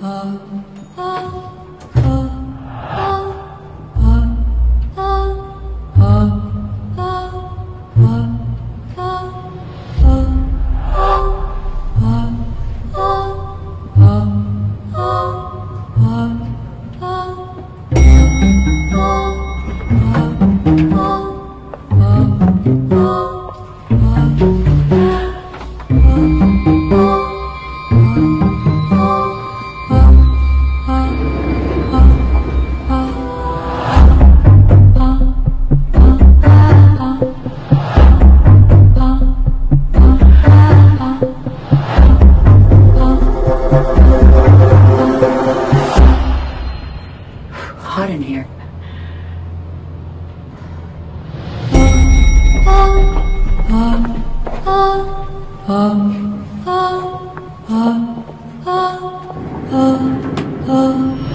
Uh... out in here. Oh, oh, oh, oh, oh.